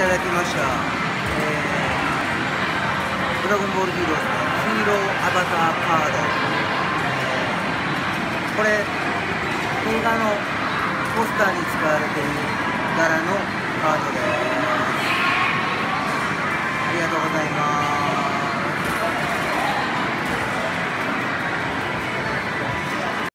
ただきました、えー、ドラゴンボールヒーローズのヒーローアバターカード、これ映画のポスターに使われている柄のカードです